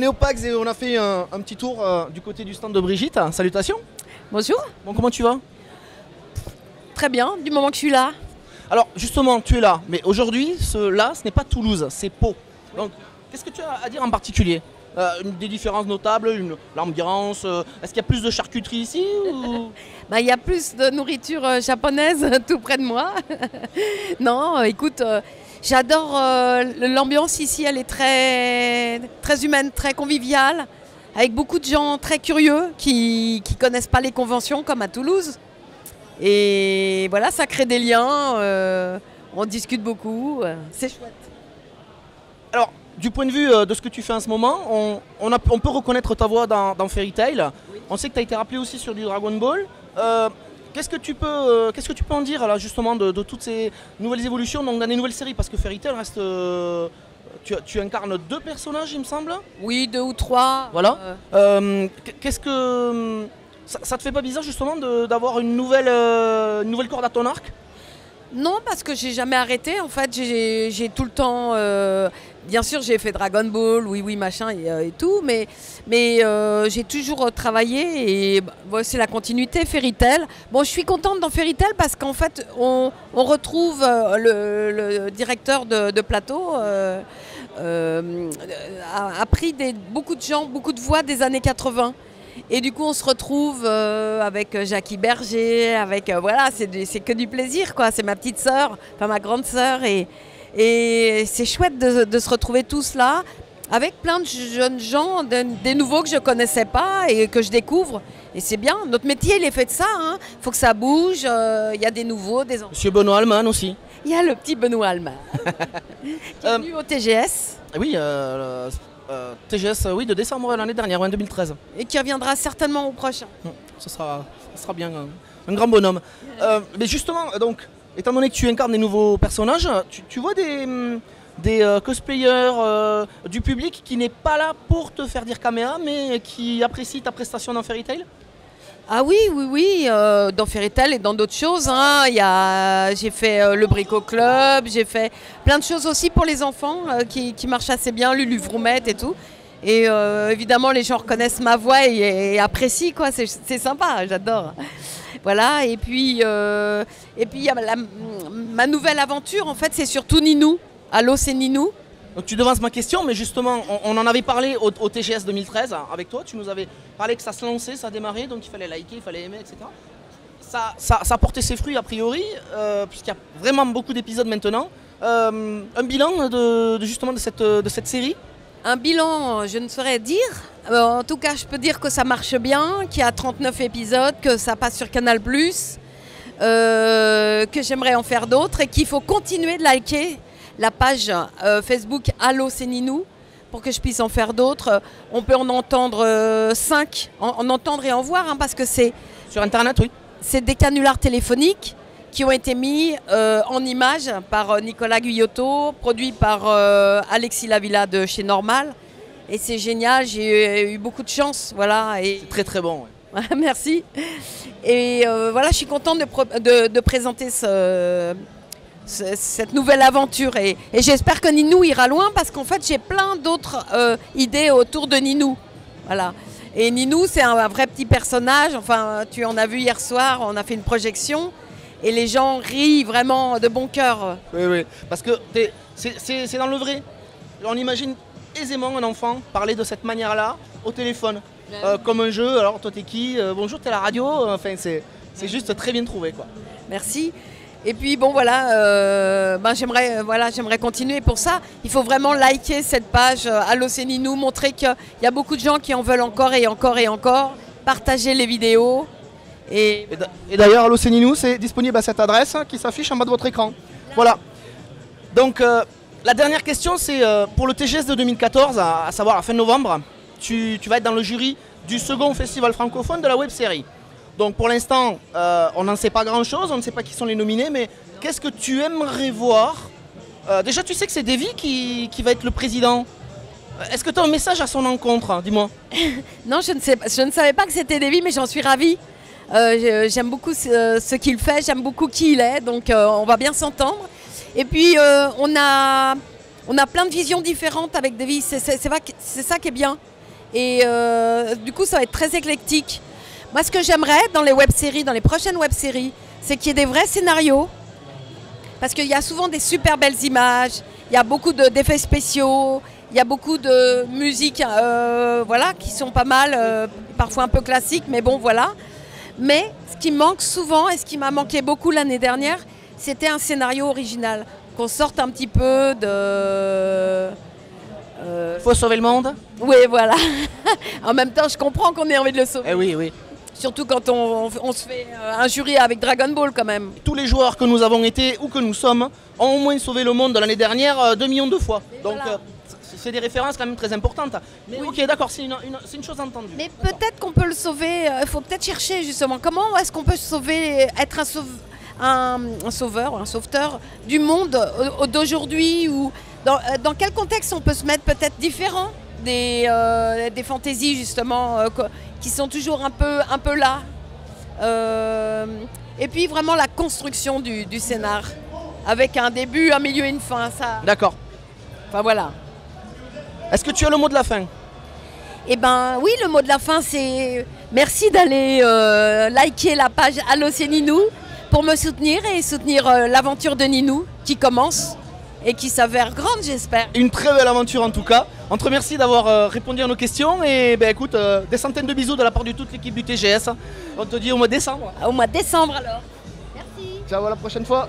on est au PAX et on a fait un, un petit tour euh, du côté du stand de Brigitte. Salutations. Bonjour. Bon, comment tu vas? Très bien, du moment que je suis là. Alors, justement, tu es là, mais aujourd'hui, ce, là, ce n'est pas Toulouse, c'est Pau. Donc, qu'est-ce que tu as à dire en particulier? Euh, Des différences notables, une- l'ambiance euh, Est-ce qu'il y a plus de charcuterie ici ou- Bah, Il y a plus de nourriture euh, japonaise tout près de moi. non, écoute, j'adore euh, l'ambiance ici, elle est très, très humaine, très conviviale, avec beaucoup de gens très curieux qui ne connaissent pas les conventions comme à Toulouse. Et voilà, ça crée des liens, euh, on discute beaucoup, euh, c'est chouette. Alors, du point de vue de ce que tu fais en ce moment, on, on a- on peut reconnaître ta voix dans, dans Fairy Tail. On sait que tu as été rappelé aussi sur du Dragon Ball. Qu'est-ce que tu peux, euh, qu'est-ce que tu peux en dire là justement de, de toutes ces nouvelles évolutions donc dans les nouvelles séries? Parce que Fairy Tail reste, euh, tu, tu incarnes deux personnages il me semble. Oui, deux ou trois. Voilà. euh, Qu'est-ce que ça, ça te fait pas bizarre justement d'avoir une nouvelle, une nouvelle corde à ton arc? Non, parce que j'ai jamais arrêté. En fait, j'ai j'ai tout le temps. euh, bien sûr, j'ai fait Dragon Ball, oui, oui, machin et, euh, tout, mais, mais euh, j'ai toujours euh, travaillé et bah, c'est la continuité. Fairy. Bon, je suis contente dans Fairy parce qu'en fait, on, on retrouve le, directeur de, plateau. a, pris des, beaucoup de gens, beaucoup de voix des années 80. Et du coup, on se retrouve avec Jackie Berger, avec euh, voilà, c'est que du plaisir, quoi. C'est ma petite sœur, enfin ma grande sœur, et, et c'est chouette de, de se retrouver tous là, avec plein de jeunes gens, de- des nouveaux que je connaissais pas et que je découvre. Et c'est bien. Notre métier, il est fait de ça. Il faut que ça bouge. euh, Il y a des nouveaux, des anciens. Monsieur Benoît Alman aussi. Il y a le petit Benoît Allemand qui est Euh, venu au TGS Oui, euh, euh, TGS oui de décembre l'année dernière, en 2013. et qui reviendra certainement au prochain. Ce sera, ce sera bien un, un grand bonhomme. Mais justement, donc, étant donné que tu incarnes des nouveaux personnages, tu, vois des, hum, euh, cosplayers euh, du public qui n'est pas là pour te faire dire caméa, mais qui apprécie ta prestation dans Fairy Tail? Ah oui, oui, oui, euh, dans Fairy Tail et dans d'autres choses. hein. Y a- J'ai fait le Brico Club, j'ai fait plein de choses aussi pour les enfants qui, marchent assez bien, Lulu Vroumette et tout. Et évidemment, les gens reconnaissent ma voix et, apprécient, quoi. C'est sympa, j'adore. Voilà, et puis, euh, ma nouvelle aventure, en fait, c'est surtout Ninou. Allô, c'est Ninou. Donc tu devances ma question, mais justement, on, en avait parlé au, TGS 2013 hein, avec toi. Tu nous avais parlé que ça se lançait, ça démarrait, donc il fallait liker, il fallait aimer, etc. Ça, ça, ses fruits a priori, euh, puisqu'il y a vraiment beaucoup d'épisodes maintenant. Euh, un bilan de, justement de cette série? Un bilan, je ne saurais dire. Euh, en tout cas, je peux dire que ça marche bien, qu'il y a 39 épisodes, que ça passe sur Canal+, euh, que j'aimerais en faire d'autres et qu'il faut continuer de liker la page euh, Facebook Allo c'est Ninou pour que je puisse en faire d'autres. On peut en entendre 5, en, en entendre et en voir, hein, parce que c'est Sur Internet, oui. c'est des canulars téléphoniques qui ont été mis euh, en images par euh, Nicolas Guyotto, produit par euh, Alexis Lavilla de chez Normal. Et c'est génial, j'ai eu beaucoup de chance, voilà. Et Très très bon. ouais. merci. Et euh, voilà, je suis contente de, pro- de- de présenter ce- ce- cette nouvelle aventure. Et, et j'espère que Ninou ira loin parce qu'en fait, j'ai plein d'autres idées autour de Ninou. Voilà. Et Ninou, c'est un, un vrai petit personnage. Enfin, tu en as vu hier soir, on a fait une projection. Et les gens rient vraiment de bon cœur. Oui, oui. Parce que c'est- dans le vrai. On imagine aisément un enfant parler de cette manière-là au téléphone, euh, comme un jeu. Alors toi t'es qui? Euh, Bonjour, t'es la radio? Enfin, c'est c'est juste très bien trouvé, quoi. Merci. Et puis bon voilà, euh, ben, j'aimerais voilà, j'aimerais continuer pour ça. Il faut vraiment liker cette page euh, Allo c'est Ninou, montrer qu'il y a beaucoup de gens qui en veulent encore et encore et encore. Partager les vidéos. Et Et d'a- Et d'ailleurs, Allo Ninou, c'est disponible à cette adresse hein, qui s'affiche en bas de votre écran. Voilà. Donc, euh, la dernière question, c'est euh, pour le TGS de 2014, à, à savoir la fin novembre, tu, tu vas être dans le jury du second festival francophone de la web série. Donc, pour l'instant, euh, on n'en sait pas grand-chose, on ne sait pas qui sont les nominés, mais qu'est-ce que tu aimerais voir? Déjà, tu sais que c'est Davy qui, qui va être le président. Est-ce que tu as un message à son encontre hein, Dis-moi? non, je ne sais, pas- je ne savais pas que c'était Davy, mais j'en suis ravie. Euh, je- j'aime beaucoup ce, ce qu'il fait, j'aime beaucoup qui il est, donc euh, on va bien s'entendre. Et puis euh, on a on a plein de visions différentes avec des vies. C'est ça qui est bien. Et euh, du coup, ça va être très éclectique. Moi, ce que j'aimerais dans les web-séries, dans les prochaines web-séries, c'est qu'il y ait des vrais scénarios. Parce qu'il y a souvent des super belles images, il y a beaucoup d'effets spéciaux, il y a beaucoup de musique euh, voilà, qui sont pas mal, euh, parfois un peu classiques, mais bon, voilà. Mais ce qui manque souvent, et ce qui m'a manqué beaucoup l'année dernière, c'était un scénario original. Qu'on sorte un petit peu de euh, Faut sauver le monde Oui, voilà. en même temps, je comprends qu'on ait envie de le sauver. Eh oui, oui. Surtout quand on, se fait euh, un jury avec Dragon Ball quand même. Tous les joueurs que nous avons été ou que nous sommes ont au moins sauvé le monde l'année dernière 2 euh, millions de fois. Donc c'est des références quand même très importantes. Mais ok, d'accord, c'est une, chose entendue. Mais peut-être qu'on peut le sauver, il faut peut-être chercher justement comment est-ce qu'on peut sauver, être un, un, sauveur, un sauveteur du monde d'aujourd'hui ou euh, dans, quel contexte on peut se mettre peut-être différent des, euh, des fantaisies justement euh, qui sont toujours un peu, un peu là Et puis vraiment la construction du, du, scénar avec un début, un milieu et une fin. Ça... D'accord. Enfin voilà. Est-ce que tu as le mot de la fin? Eh ben oui, le mot de la fin c'est merci d'aller liker la page Allo c'est Ninou pour me soutenir et soutenir l'aventure de Ninou qui commence et qui s'avère grande, j'espère. Une très belle aventure en tout cas. On te remercie d'avoir euh, répondu à nos questions et ben, écoute, euh, des centaines de bisous de la part de toute l'équipe du TGS. On te dit au mois de décembre. Au mois de décembre alors. Merci. Ciao, à la prochaine fois.